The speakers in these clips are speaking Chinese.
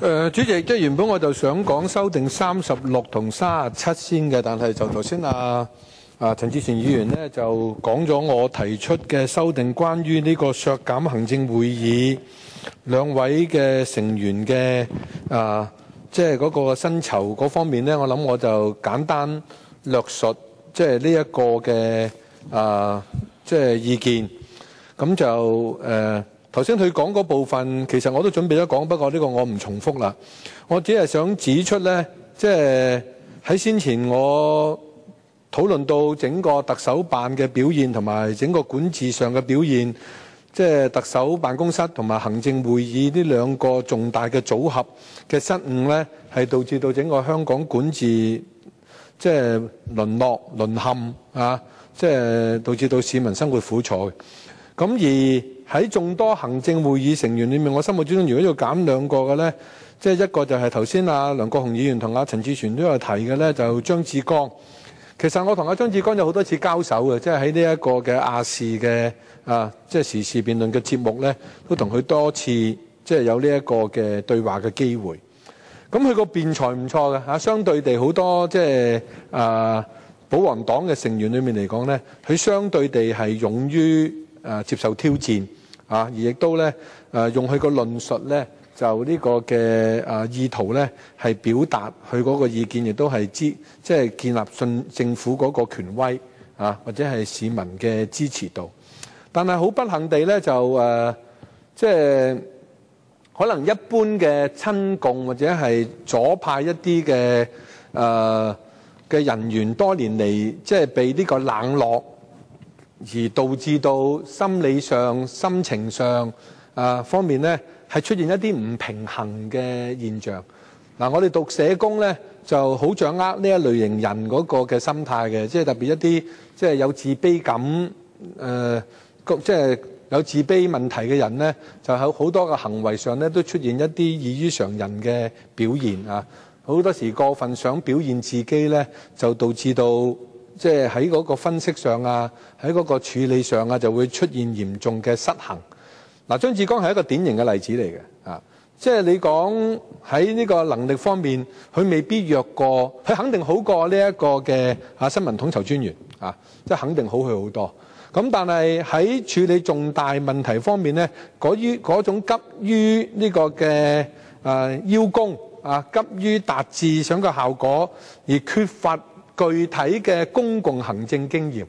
誒、主席，即係原本我就想講修訂三十六同三十七先嘅，但係就頭先啊啊陳志全議員呢，就講咗我提出嘅修訂，關於呢個削減行政會議兩位嘅成員嘅啊，即係嗰個薪酬嗰方面呢，我諗我就簡單略述，即係呢一個嘅啊，即係意見。咁就誒頭先佢講嗰部分，其實我都準備咗講，不過呢個我唔重複啦。我只係想指出呢，即係喺先前我討論到整個特首辦嘅表現同埋整個管治上嘅表現，即係特首辦公室同埋行政會議呢兩個重大嘅組合嘅失誤呢，係導致到整個香港管治即係淪落淪陷啊！即係導致到市民生活苦楚。咁而喺眾多行政會議成員裏面，我心目之中如果要揀兩個嘅呢，即係一個就係頭先阿梁國雄議員同阿陳志全都有提嘅呢，就張志剛。其實我同阿張志剛有好多次交手嘅，即係喺呢一個嘅亞視嘅啊，即係時事辯論嘅節目呢，都同佢多次即係有呢一個嘅對話嘅機會。咁佢個辯才唔錯嘅嚇，相對地好多即係啊保皇黨嘅成員裏面嚟講呢，佢相對地係勇於誒接受挑戰啊，而亦都咧誒用佢個論述咧，就呢個嘅誒意圖咧，係表達佢嗰個意見，亦都係支即係建立信政府嗰個權威啊，或者係市民嘅支持度。但係好不幸地咧，就誒即係可能一般嘅親共或者係左派一啲嘅誒嘅人員，多年嚟即係被呢個冷落。而導致到心理上、心情上啊方面咧，係出現一啲唔平衡嘅現象。嗱、我哋讀社工咧，就好掌握呢一類型人嗰個嘅心態嘅，即係特別一啲即係有自卑感、誒、即係有自卑問題嘅人咧，就喺好多嘅行為上咧，都出現一啲異於常人嘅表現啊。好多時過分想表現自己咧，就導致到。即係喺嗰個分析上啊，喺嗰個處理上啊，就會出現嚴重嘅失衡。嗱，張志剛係一個典型嘅例子嚟嘅啊。即係你講喺呢個能力方面，佢未必弱過，佢肯定好過呢一個嘅啊新聞統籌專員啊，即係肯定好佢好多。咁但係喺處理重大問題方面咧，嗰於嗰種急於呢個嘅誒邀功啊，急於達至想個效果而缺乏。具體嘅公共行政經驗，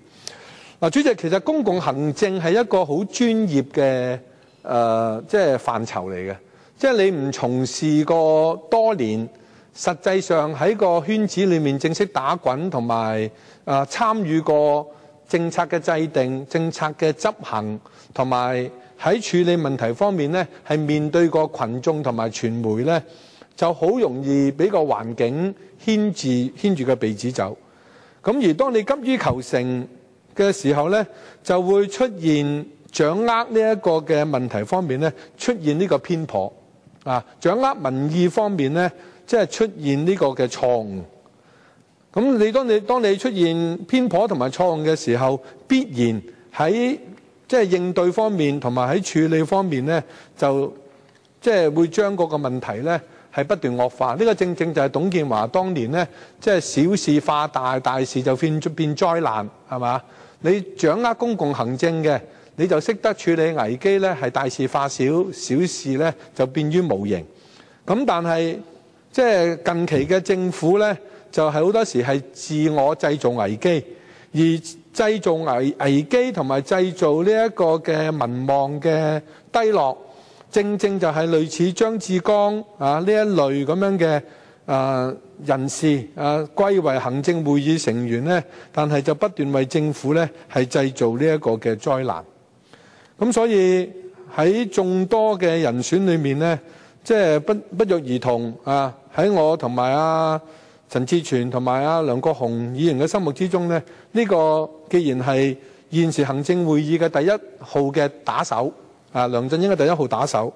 嗱，主席，其實公共行政係一個好專業嘅誒，即係範疇嚟嘅。即係你唔從事過多年，實際上喺個圈子裏面正式打滾，同埋誒參與過政策嘅制定、政策嘅執行，同埋喺處理問題方面呢，係面對過群眾同埋傳媒呢，就好容易俾個環境牽住牽住個鼻子走。咁而當你急於求成嘅時候呢，就會出現掌握呢一個嘅問題方面呢，出現呢個偏頗啊，掌握民意方面呢，即係出現呢個嘅錯誤。咁你當你當你出現偏頗同埋錯誤嘅時候，必然喺即係應對方面同埋喺處理方面呢，就即係會將嗰個問題呢。係不斷惡化，呢、個正正就係董建華當年呢，即係小事化大，大事就變變災難，係嘛？你掌握公共行政嘅，你就識得處理危機呢，係大事化小，小事呢就變於無形。咁但係即係近期嘅政府呢，就係、好多時係自我製造危機，而製造危危機同埋製造呢一個嘅民望嘅低落。正正就係類似張志剛啊呢一類咁樣嘅啊人士啊歸為行政會議成員咧，但係就不斷為政府咧係製造呢一個嘅災難。咁所以喺眾多嘅人選裏面咧，即係不不約而同啊喺我同埋阿陳志全同埋阿梁國雄議員嘅心目之中咧，呢個既然係現時行政會議嘅第一號嘅打手。啊，梁振英嘅第一號打手，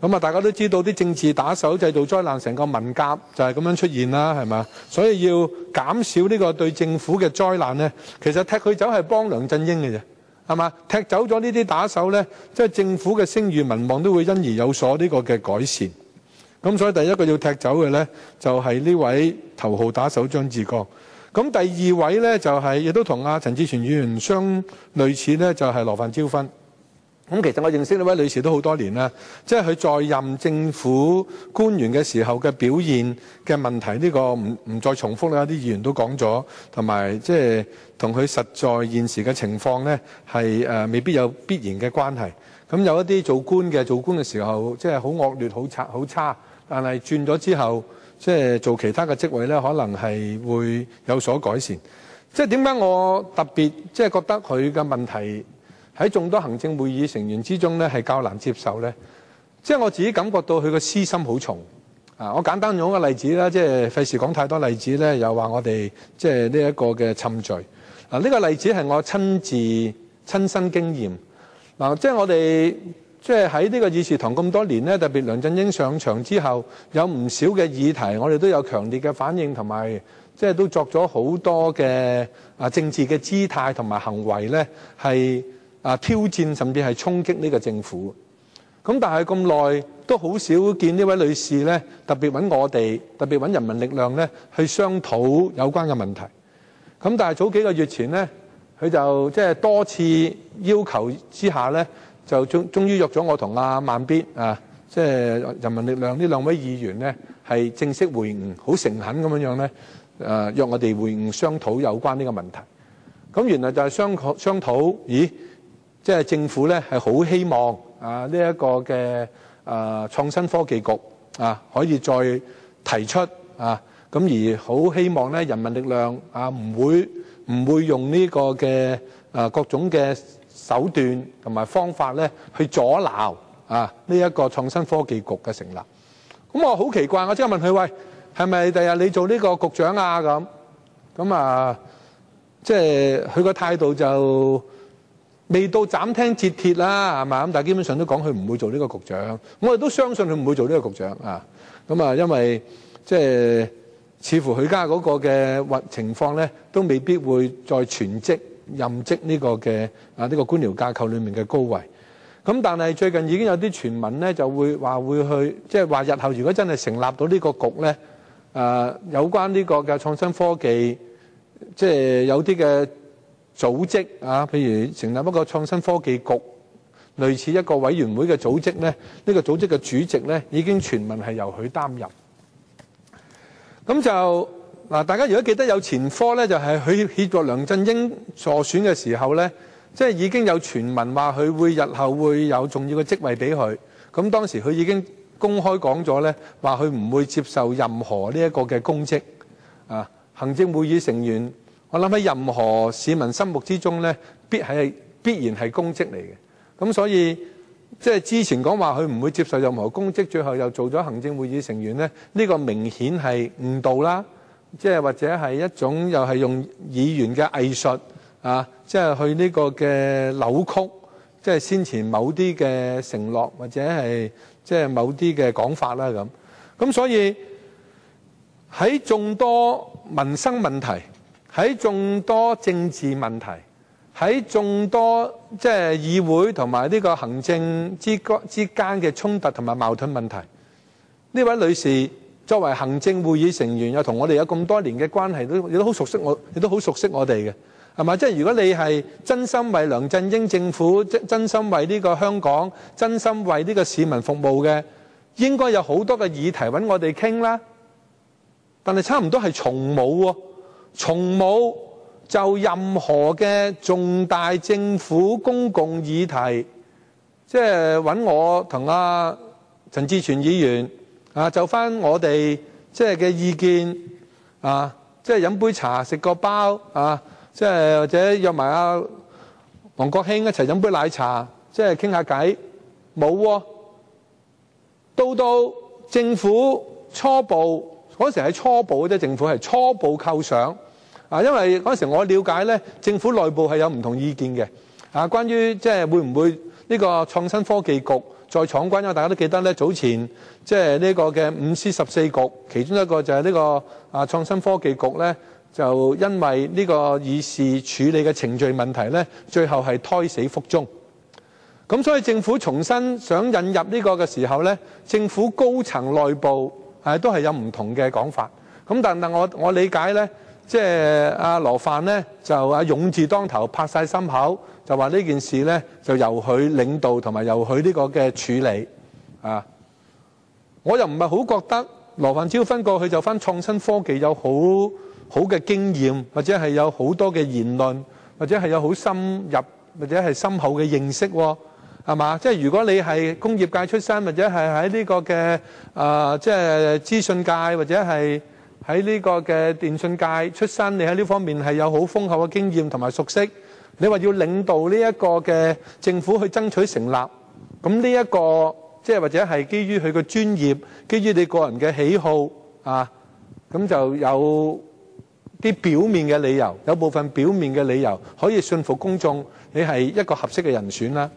咁啊，大家都知道啲政治打手製造災難，成個文革就係咁樣出現啦，係嘛？所以要減少呢個對政府嘅災難呢，其實踢佢走係幫梁振英嘅啫，係嘛？踢走咗呢啲打手呢，即係政府嘅聲譽民望都會因而有所呢個嘅改善。咁所以第一個要踢走嘅呢，就係呢位頭號打手張志剛。咁第二位呢，就係亦都同阿陳志全議員相類似呢，就係羅范椒芬。咁其實我認識呢位女士都好多年啦，即係佢在任政府官員嘅時候嘅表現嘅問題，呢個唔唔再重複啦，啲議員都講咗，同埋即係同佢實在現時嘅情況呢，係誒未必有必然嘅關係。咁有一啲做官嘅做官嘅時候，即係好惡劣、好差、好差，但係轉咗之後，即係做其他嘅職位呢，可能係會有所改善。即係點解我特別即係覺得佢嘅問題？喺眾多行政會議成員之中咧，係較難接受咧。即係我自己感覺到佢個私心好重啊！我簡單用一個例子啦，即係費事講太多例子咧，又話我哋即係呢一個嘅侵罪嗱。呢個例子係我親自親身經驗嗱，即係我哋即係喺呢個議事堂咁多年咧，特別梁振英上場之後，有唔少嘅議題，我哋都有強烈嘅反應，同埋即係都作咗好多嘅啊政治嘅姿態同埋行為咧，係。啊！挑戰甚至係衝擊呢個政府，咁但係咁耐都好少見呢位女士呢，特別揾我哋，特別揾人民力量呢去商討有關嘅問題。咁但係早幾個月前呢，佢就即係多次要求之下呢，就終終於約咗我同阿慢必啊，即係人民力量呢兩位議員呢，係正式會晤，好誠懇咁樣樣呢，誒約我哋會晤商討有關呢個問題。咁原來就係商商討，咦？即係政府咧，係好希望啊呢一個嘅啊創新科技局啊可以再提出啊，咁而好希望咧人民力量啊唔會唔會用呢個嘅啊各種嘅手段同埋方法咧去阻撓啊呢一個創新科技局嘅成立。咁我好奇怪，我即刻問佢：喂，係咪第日你做呢個局長啊？咁咁啊，即係佢個態度就。未到斬釘截鐵啦，係嘛？咁但係基本上都講佢唔會做呢個局長，我哋都相信佢唔會做呢個局長啊。咁啊，因為即係似乎佢家嗰個嘅或情況咧，都未必會再全職任職呢個嘅啊呢個官僚架構裡面嘅高位。咁但係最近已經有啲傳聞咧，就會話會去，即係話日後如果真係成立到呢個局咧，誒有關呢個嘅創新科技，即係有啲嘅。組織啊，譬如成立一個創新科技局，類似一個委員會嘅組織咧，呢個組織嘅主席咧已經傳聞係由佢擔任。咁就嗱，大家如果記得有前科咧，就係佢協助梁振英助選嘅時候咧，即係已經有傳聞話佢會日後會有重要嘅職位俾佢。咁當時佢已經公開講咗咧，話佢唔會接受任何呢一個嘅公職啊，行政會議成員。我諗喺任何市民心目之中咧，必係必然係公職嚟嘅。咁所以即係之前講話佢唔會接受任何公職，最後又做咗行政會議成員咧，呢個明顯係誤導啦。即係或者係一種又係用議員嘅藝術啊，即係去呢個嘅扭曲，即係先前某啲嘅承諾或者係即係某啲嘅講法啦咁。咁所以喺眾多民生問題。喺眾多政治問題，喺眾多即係議會同埋呢個行政之間之間嘅衝突同埋矛盾問題，呢位女士作為行政會議成員，又同我哋有咁多年嘅關係，都亦都好熟悉我，亦都好熟悉我哋嘅，係嘛？即係如果你係真心為梁振英政府，真心為呢個香港，真心為呢個市民服務嘅，應該有好多嘅議題揾我哋傾啦。但係差唔多係從冇喎。從冇就任何嘅重大政府公共議題，即係揾我同阿陳志全議員啊，就翻我哋即係嘅意見啊，即係飲杯茶食個包啊，即係或者約埋阿黃國興一齊飲杯奶茶，即係傾下偈，冇喎。到到政府初步嗰時係初步啫，政府係初步構想。啊，因為嗰陣時我了解咧，政府內部係有唔同意見嘅。啊，關於即係會唔會呢個創新科技局再闖關？因為大家都記得咧，早前即係呢個嘅五 C 十四局，其中一個就係呢個啊創新科技局咧，就因為呢個議事處理嘅程序問題咧，最後係胎死腹中。咁所以政府重新想引入呢個嘅時候呢，政府高層內部係都係有唔同嘅講法。咁但係我我理解呢，即係阿羅范呢，就阿勇字當頭，拍晒心口，就話呢件事呢，就由佢領導同埋由佢呢個嘅處理啊。我又唔係好覺得羅范椒芬過去就翻創新科技有好好嘅經驗，或者係有好多嘅言論，或者係有好深入或者係深厚嘅認識喎。係嘛？即係如果你係工業界出身，或者係喺呢個嘅啊，即係資訊界，或者係喺呢個嘅電訊界出身，你喺呢方面係有好豐厚嘅經驗同埋熟悉。你話要領導呢一個嘅政府去爭取成立，咁呢一個即係或者係基於佢嘅專業，基於你個人嘅喜好啊，咁就有啲表面嘅理由，有部分表面嘅理由可以信服公眾，你係一個合適嘅人選啦。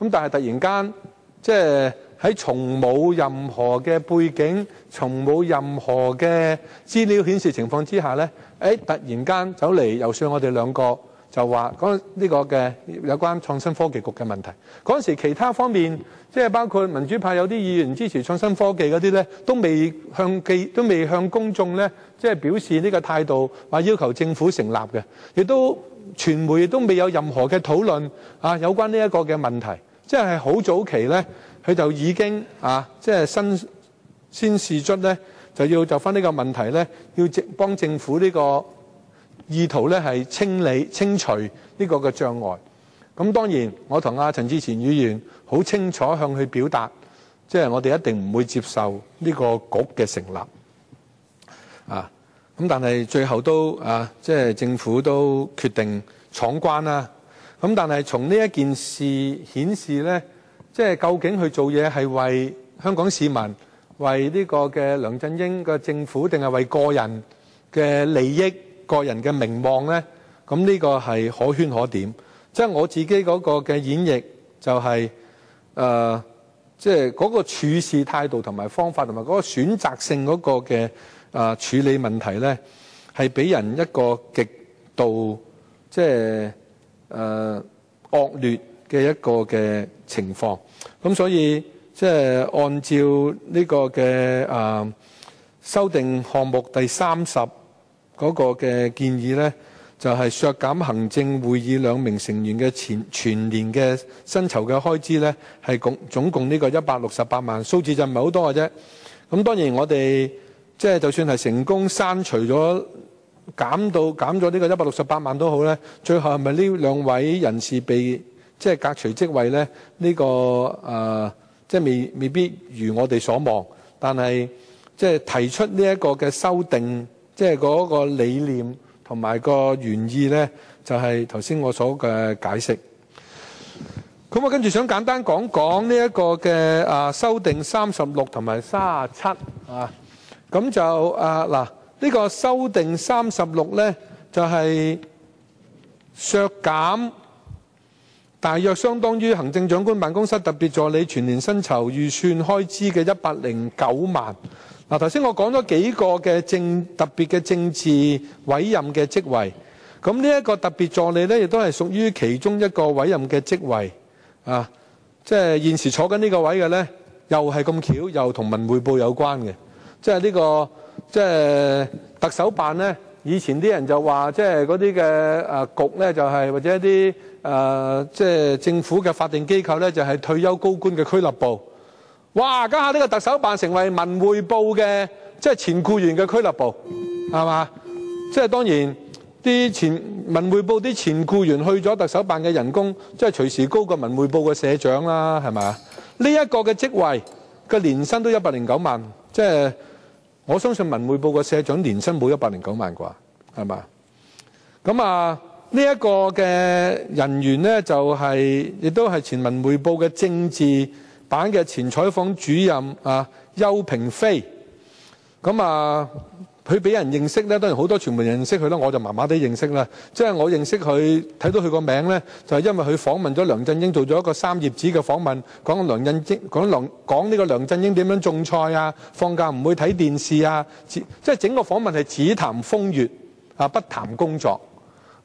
咁但係突然間，即係喺從冇任何嘅背景、從冇任何嘅資料顯示情況之下呢，誒突然間走嚟又說我哋兩個，就話講呢個嘅有關創新科技局嘅問題。嗰陣時其他方面，即係包括民主派有啲議員支持創新科技嗰啲呢，都未向記都未向公眾呢，即係表示呢個態度，話要求政府成立嘅，亦都。傳媒都未有任何嘅討論啊，有關呢一個嘅問題，即係好早期咧，佢就已經啊，即係新先示出咧，就要就翻呢個問題咧，要政幫政府呢個意圖咧係清理清除呢個嘅障礙。咁當然，我同阿陳志前議員好清楚向佢表達，即係我哋一定唔會接受呢個局嘅成立啊。咁但係最後都啊，即係政府都決定闖關啦。咁但係從呢一件事顯示咧，即係究竟去做嘢係為香港市民、為呢個嘅梁振英嘅政府，定係為個人嘅利益、個人嘅名望咧？咁呢個係可圈可點。即係我自己嗰個嘅演繹就係誒，即係嗰個處事態度同埋方法，同埋嗰個選擇性嗰個嘅。啊！處理問題咧，係俾人一個極度即係誒惡劣嘅一個嘅情況。咁所以即係按照呢個嘅啊修訂項目第三十嗰個嘅建議咧，就係削減行政會議兩名成員嘅全全年嘅薪酬嘅開支咧，係共總共呢個一百六十八萬，數字就唔係好多嘅啫。咁當然我哋。即係就算係成功刪除咗減到減咗呢個一百六十八萬都好咧，最後係咪呢兩位人士被即係革除職位咧？呢個誒即係未未必如我哋所望，但係即係提出呢一個嘅修訂，即係嗰個理念同埋個原意咧，就係頭先我所嘅解釋。咁我跟住想簡單講講呢一個嘅誒修訂三十六同埋三十七啊。咁就啊嗱，呢個修訂三十六咧，就係削減大約相當於行政長官辦公室特別助理全年薪酬預算開支嘅一百零九萬。嗱，頭先我講咗幾個嘅政特別嘅政治委任嘅職位，咁呢一個特別助理咧，亦都係屬於其中一個委任嘅職位啊。即係現時坐緊呢個位嘅咧，又係咁巧，又同文匯報有關嘅。即係呢個，即係特首辦咧。以前啲人就話，即係嗰啲嘅局咧，就係或者一啲誒，即係政府嘅法定機構咧，就係退休高官嘅俱樂部。哇！家下呢個特首辦成為文匯報嘅，即係前僱員嘅俱樂部，係嘛？即係當然啲前文匯報啲前僱員去咗特首辦嘅人工，即係隨時高過文匯報嘅社長啦，係嘛？呢一個嘅職位嘅年薪都一百零九萬，即係。我相信文匯報嘅社長年薪冇一百零九萬啩，係嘛？咁啊，呢一個嘅人員呢，就係亦都係前文匯報嘅政治版嘅前採訪主任啊，邱平飛。咁啊。佢俾人認識咧，當然好多傳媒人認識佢啦，我就麻麻地認識啦。即係我認識佢，睇到佢個名咧，就係因為佢訪問咗梁振英，做咗一個三頁紙嘅訪問，講梁振英講梁講呢個梁振英點樣種菜啊，放假唔會睇電視啊，即係整個訪問係只談風月啊，不談工作